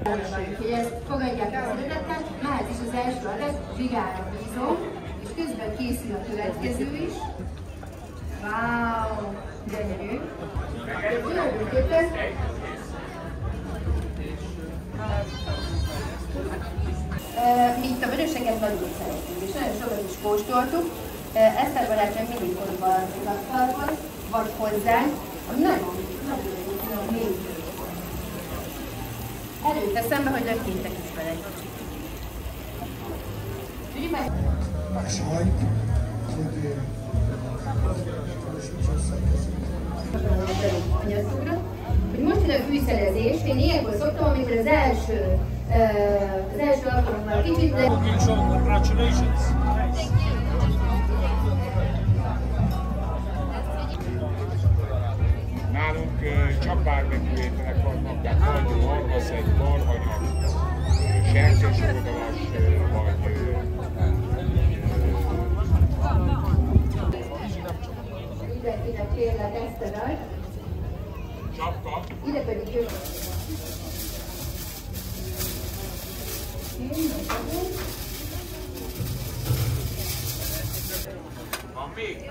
Úgyhogy ezt fogadják el szeretettel, mehet is az első adat, Zsigára bízom, és közben készül a következő is. Wow, gyönyörű. Tulajdonképpen mi itt a vöröseket nagyon szeretjük, és nagyon sokat is kóstoltuk. Eszter barátnőm mindig hozva az asztalhoz, vagy hozzánk, ami nagyon, nagyon jó, még. Előtt eszembe, hogy lökjétek is vele egy kicsit. Sajt, hogy most jön a fűszerezés, én ilyenkor szoktam, amikor az első, az első alkalommal kicsit. Congratulations. Nálunk csak barbecue ételek vannak, tehát vagy marhaszágy, marhanyag, sertésódalas, vagy ö, Mindenkinek kérlek ezt a nagy, csapka. ide pedig jön. Van még?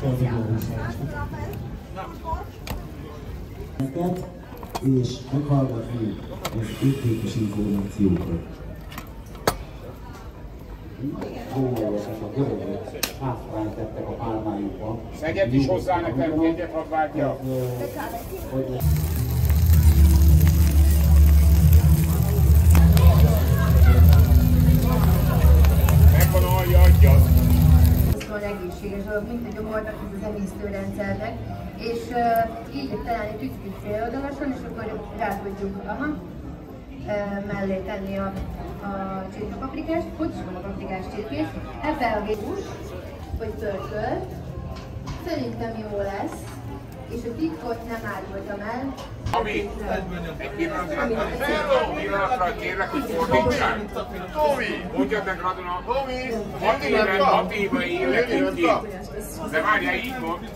hogy és meghallgatni az értékes információkat. Gólyolják a görögök átrányt tettek a pálmájukba. Szegyet is hozzá nekem, egyet hadd vágja. Mint a mint az emésztőrendszernek, és így találni tücskit féloldalasan, és akkor rá tudjuk aha, mellé tenni a, a csirkepaprikást, hogy a paprikás csirkés, ebbe a gépus, vagy pörkölt, szerintem jó lesz, és a titkot nem árultam el. Ami, egy pillanatra, egy pillanatra kérlek, hogy fordítsál. Tomi! Mondjad meg Radona, Tomi! Hat éve, hat éve életünk ki. De várjál, így mond.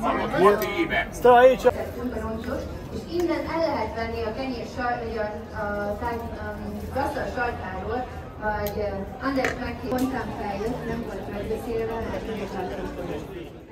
Hallod, hat éve. tettünk a roncsot, és innen el lehet venni a kenyér sar, vagy a, a, a, sarkáról, vagy uh, Anders meg mondtam feljött, nem volt megbeszélve, mert nem is